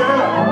Yeah.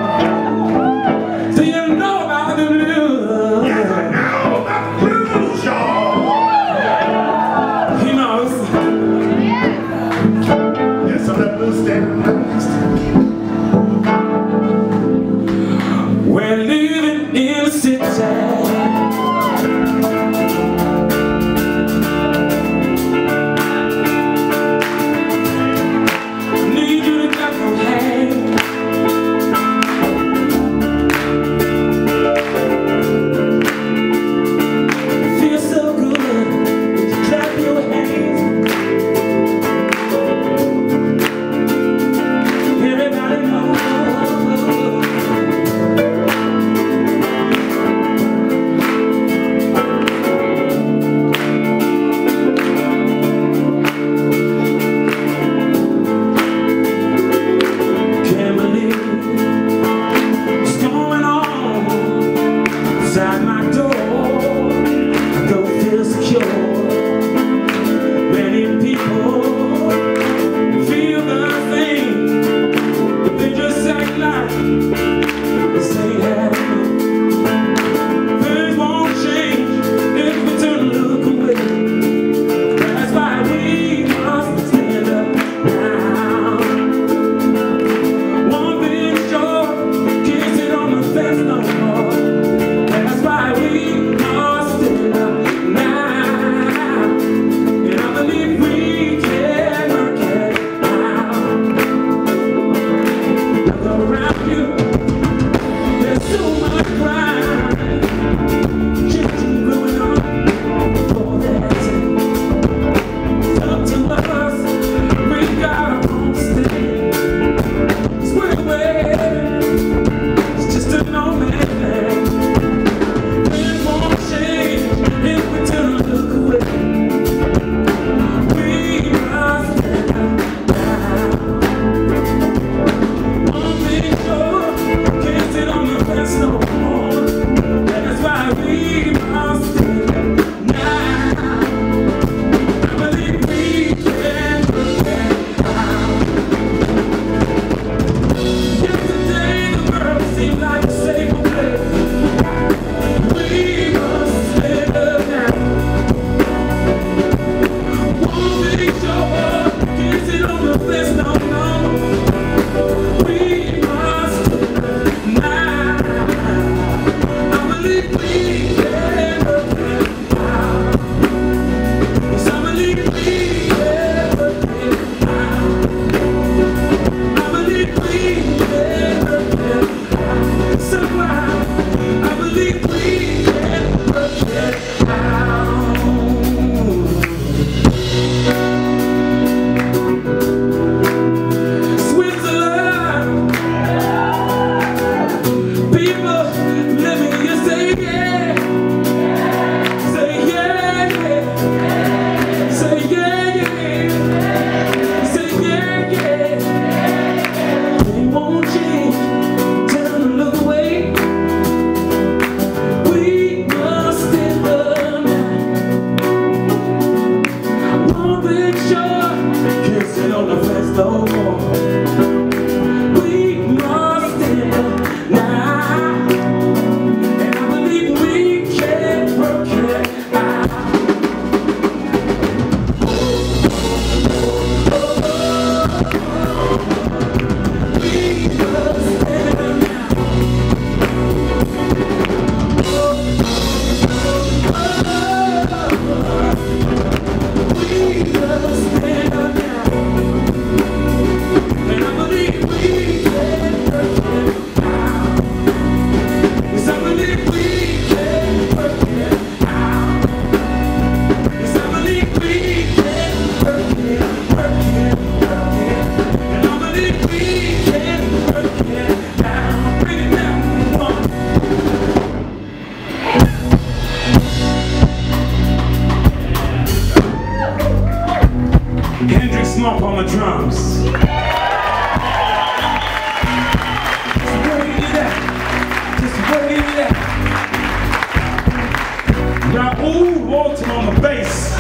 Raoul Walton on the bass.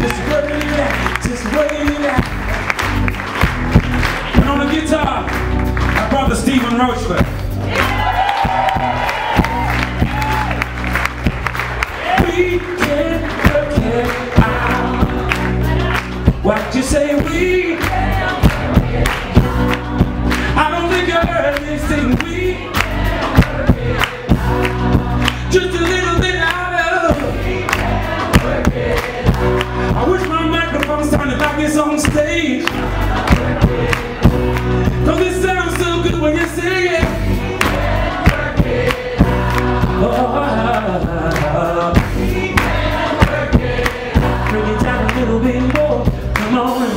Just working it out, just working it out. And on the guitar, my brother Stephen Roachford. Yeah. It's time to knock this on stage. It sounds so good when you sing it. Oh, oh, oh, Bring it down a little bit more. Come on.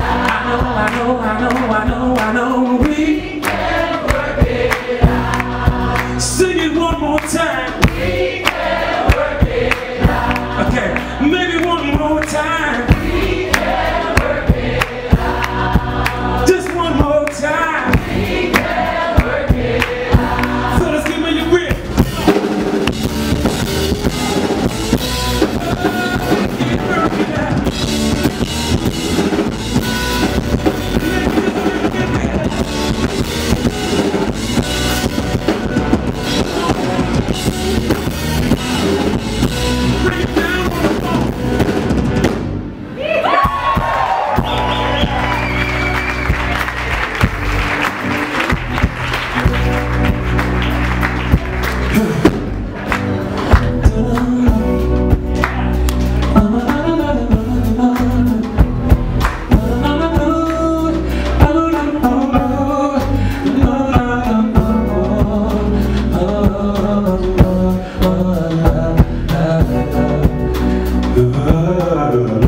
I know, I know, I know, I know, I know. We can work it out. Sing it one more time. Father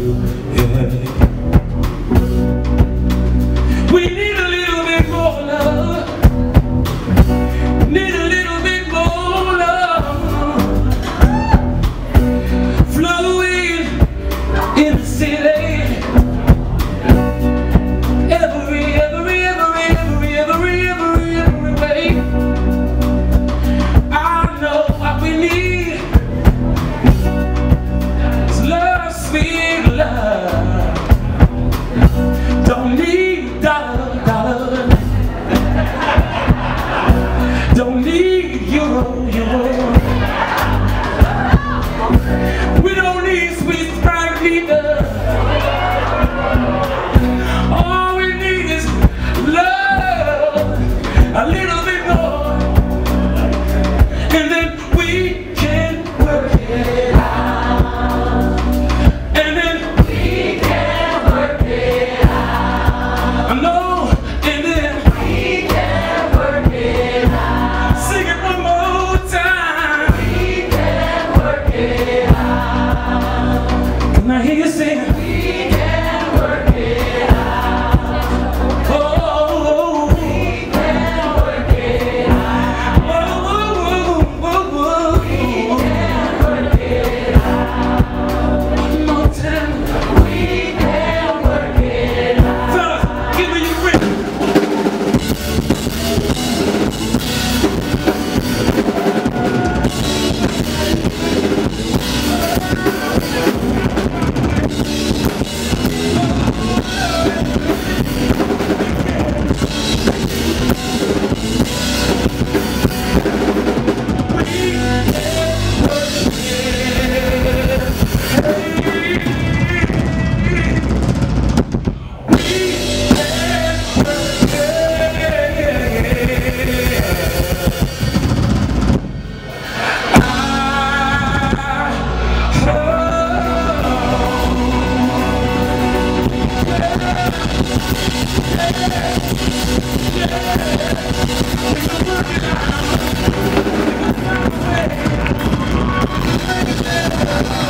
You see? Thank you.